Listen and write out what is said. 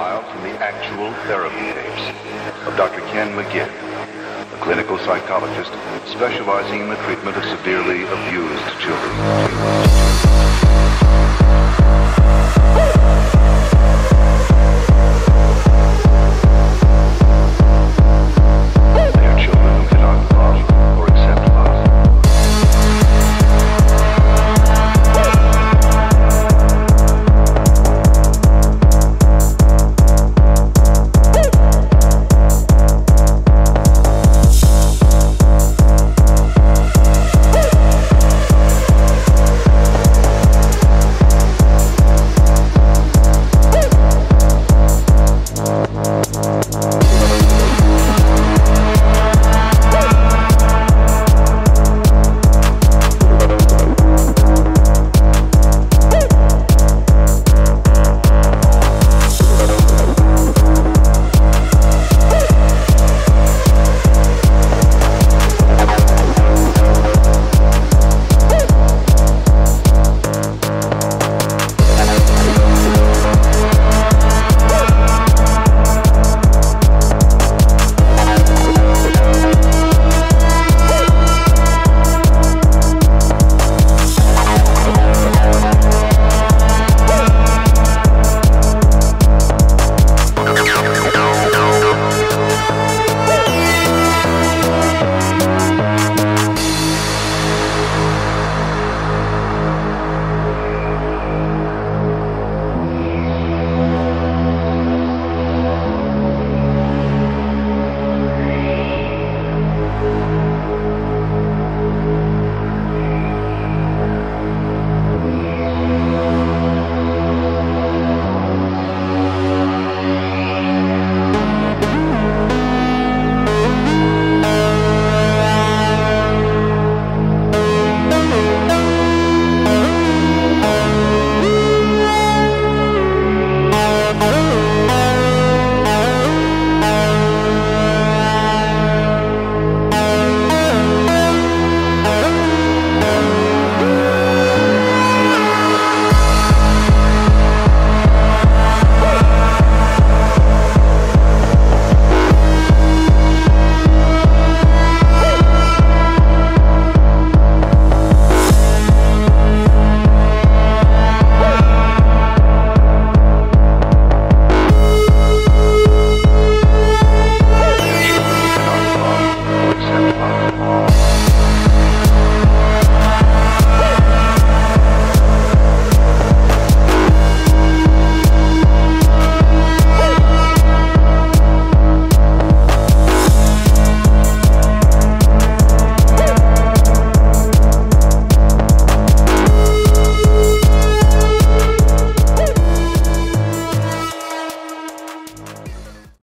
compiled from the actual therapy tapes of Dr. Ken Magid, a clinical psychologist specializing in the treatment of severely abused children.